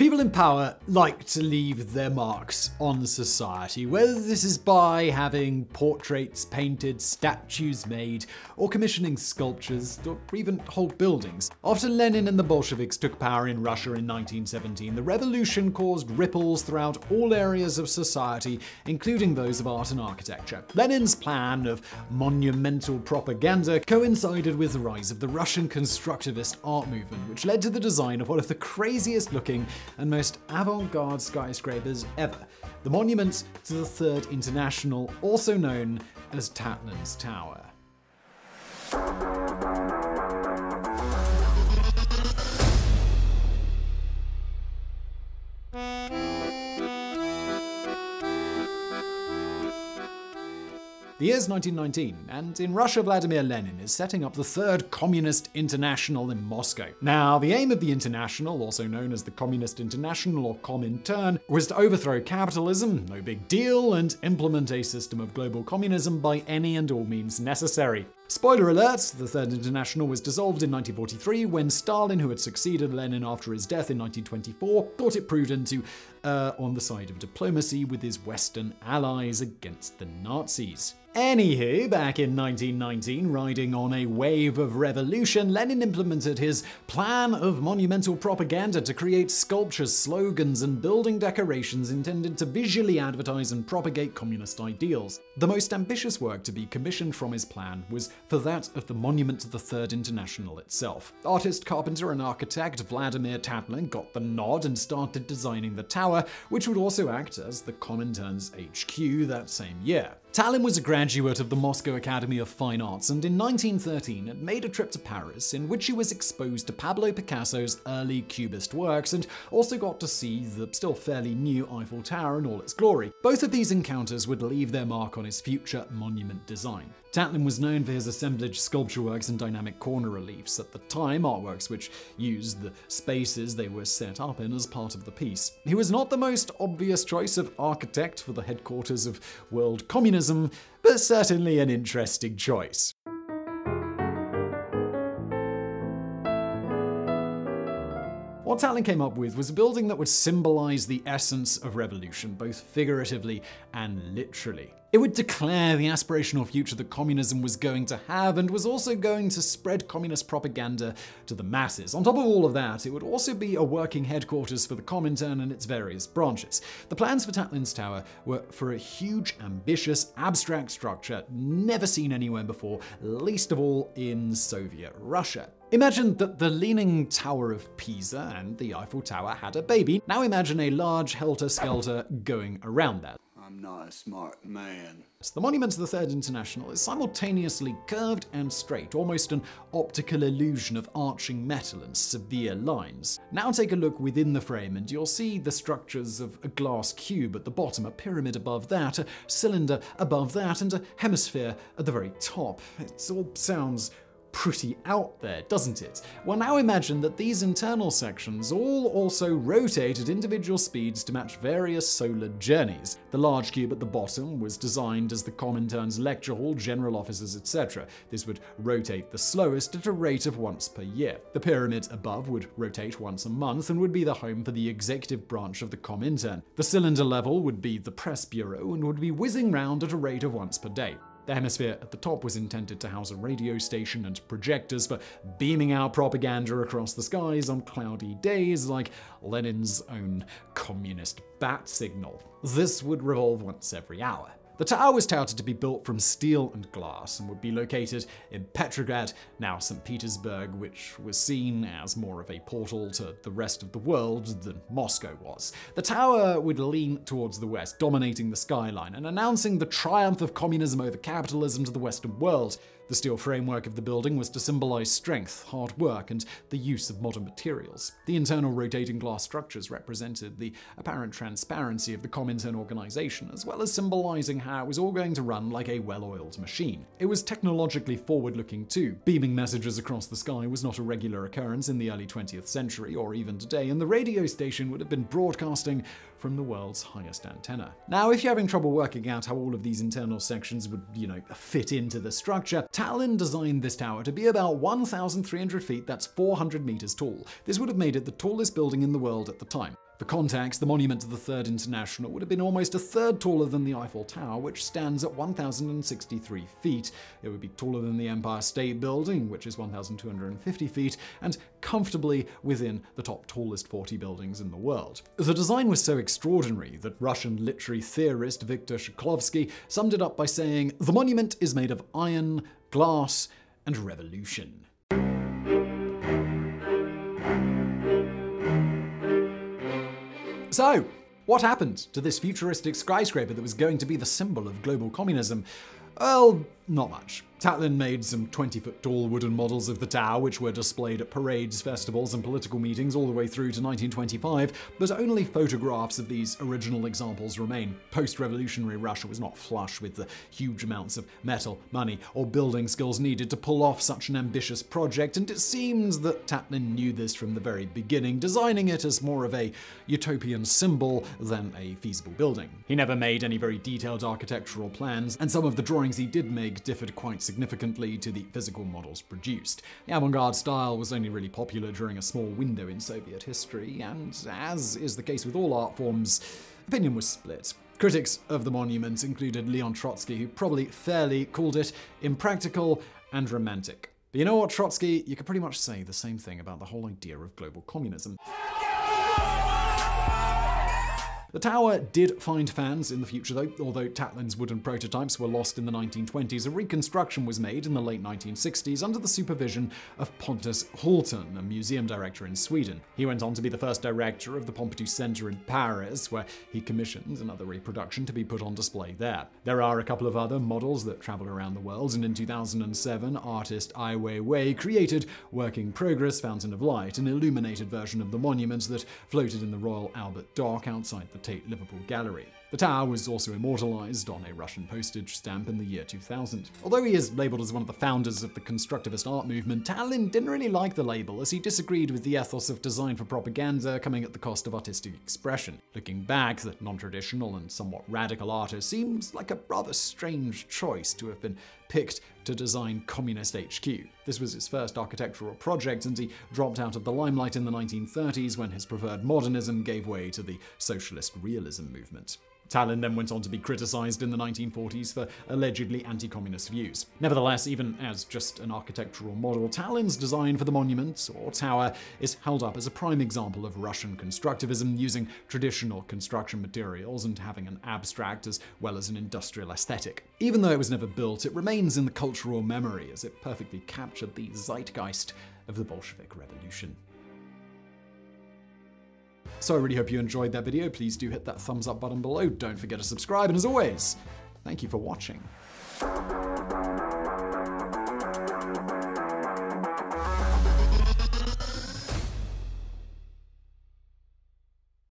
People in power like to leave their marks on society, whether this is by having portraits painted, statues made, or commissioning sculptures, or even whole buildings. After Lenin and the Bolsheviks took power in Russia in 1917, the revolution caused ripples throughout all areas of society, including those of art and architecture. Lenin's plan of monumental propaganda coincided with the rise of the Russian constructivist art movement, which led to the design of one of the craziest looking and most avant-garde skyscrapers ever, the monument to the Third International, also known as Tatlin's Tower. The year's 1919, and in Russia, Vladimir Lenin is setting up the Third Communist International in Moscow. Now, the aim of the International, also known as the Communist International or Comintern, was to overthrow capitalism, no big deal, and implement a system of global communism by any and all means necessary. Spoiler alert, the Third International was dissolved in 1943 when Stalin, who had succeeded Lenin after his death in 1924, thought it prudent to err on the side of diplomacy with his Western allies against the Nazis. Anywho, back in 1919, riding on a wave of revolution, Lenin implemented his plan of monumental propaganda to create sculptures, slogans, and building decorations intended to visually advertise and propagate communist ideals. The most ambitious work to be commissioned from his plan was for that of the Monument to the Third International itself. Artist, carpenter, and architect Vladimir Tatlin got the nod and started designing the tower, which would also act as the Comintern's HQ that same year. Tatlin was a graduate of the Moscow Academy of Fine Arts and in 1913 had made a trip to Paris in which he was exposed to Pablo Picasso's early Cubist works and also got to see the still fairly new Eiffel Tower in all its glory. Both of these encounters would leave their mark on his future monument design. Tatlin was known for his assemblage sculpture works and dynamic corner reliefs, at the time artworks which used the spaces they were set up in as part of the piece. He was not the most obvious choice of architect for the headquarters of world communism, but certainly an interesting choice. What Tatlin came up with was a building that would symbolize the essence of revolution, both figuratively and literally. It would declare the aspirational future that communism was going to have and was also going to spread communist propaganda to the masses. On top of all of that, it would also be a working headquarters for the Comintern and its various branches. The plans for Tatlin's Tower were for a huge, ambitious, abstract structure never seen anywhere before, least of all in Soviet Russia. Imagine that the Leaning Tower of Pisa and the Eiffel Tower had a baby. Now imagine a large helter-skelter going around that. I'm not a smart man. The monument to the Third International is simultaneously curved and straight, almost an optical illusion of arching metal and severe lines. Now take a look within the frame and you'll see the structures of a glass cube at the bottom, a pyramid above that, a cylinder above that, and a hemisphere at the very top. It all sounds pretty out there, doesn't it? Well, now imagine that these internal sections all also rotate at individual speeds to match various solar journeys. The large cube at the bottom was designed as the Comintern's lecture hall, general offices, etc. This would rotate the slowest at a rate of once per year. The pyramid above would rotate once a month and would be the home for the executive branch of the Comintern. The cylinder level would be the press bureau and would be whizzing round at a rate of once per day. The hemisphere at the top was intended to house a radio station and projectors for beaming out propaganda across the skies on cloudy days, like Lenin's own communist bat signal. This would revolve once every hour. The tower was touted to be built from steel and glass and would be located in Petrograd, now St. Petersburg, which was seen as more of a portal to the rest of the world than Moscow was. The tower would lean towards the west, dominating the skyline and announcing the triumph of communism over capitalism to the Western world. The steel framework of the building was to symbolize strength, hard work, and the use of modern materials. The internal rotating glass structures represented the apparent transparency of the Comintern organization, as well as symbolizing how it was all going to run like a well-oiled machine. It was technologically forward-looking too. Beaming messages across the sky was not a regular occurrence in the early 20th century or even today, and the radio station would have been broadcasting from the world's highest antenna. Now, if you're having trouble working out how all of these internal sections would, you know, fit into the structure, Tatlin designed this tower to be about 1,300 feet, that's 400 meters tall. This would have made it the tallest building in the world at the time. For context, the monument to the Third International would have been almost a third taller than the Eiffel Tower, which stands at 1,063 feet. It would be taller than the Empire State Building, which is 1,250 feet, and comfortably within the top tallest 40 buildings in the world. The design was so extraordinary that Russian literary theorist Viktor Shklovsky summed it up by saying, The monument is made of iron, glass, and revolution. So, what happened to this futuristic skyscraper that was going to be the symbol of global communism? Well, not much. Tatlin made some 20 foot tall wooden models of the tower, which were displayed at parades, festivals, and political meetings all the way through to 1925, but only photographs of these original examples remain. Post revolutionary Russia was not flush with the huge amounts of metal, money, or building skills needed to pull off such an ambitious project, and it seems that Tatlin knew this from the very beginning, designing it as more of a utopian symbol than a feasible building. He never made any very detailed architectural plans, and some of the drawings he did make differed quite significantly to the physical models produced. The avant-garde style was only really popular during a small window in Soviet history, and as is the case with all art forms, opinion was split. Critics of the monument included Leon Trotsky, who probably fairly called it impractical and romantic. But you know what, Trotsky? You could pretty much say the same thing about the whole idea of global communism. The tower did find fans in the future, though. Although Tatlin's wooden prototypes were lost in the 1920s, a reconstruction was made in the late 1960s under the supervision of Pontus Hultén, a museum director in Sweden. He went on to be the first director of the Pompidou Center in Paris, where he commissioned another reproduction to be put on display there. There are a couple of other models that travel around the world, and in 2007, artist Ai Weiwei created Work in Progress Fountain of Light, an illuminated version of the monument that floated in the Royal Albert Dock outside the Tate Liverpool Gallery. The tower was also immortalized on a Russian postage stamp in the year 2000. Although he is labeled as one of the founders of the constructivist art movement, Tatlin didn't really like the label as he disagreed with the ethos of design for propaganda coming at the cost of artistic expression. Looking back, the non-traditional and somewhat radical artist seems like a rather strange choice to have been picked to design Communist HQ. This was his first architectural project, and he dropped out of the limelight in the 1930s when his preferred modernism gave way to the socialist realism movement. Tatlin then went on to be criticized in the 1940s for allegedly anti-communist views. Nevertheless, even as just an architectural model, Tatlin's design for the monument, or tower, is held up as a prime example of Russian constructivism using traditional construction materials and having an abstract as well as an industrial aesthetic. Even though it was never built, it remains in the cultural memory as it perfectly captured the zeitgeist of the Bolshevik Revolution. So I really hope you enjoyed that video. Please do hit that thumbs up button below. Don't forget to subscribe. And as always, thank you for watching.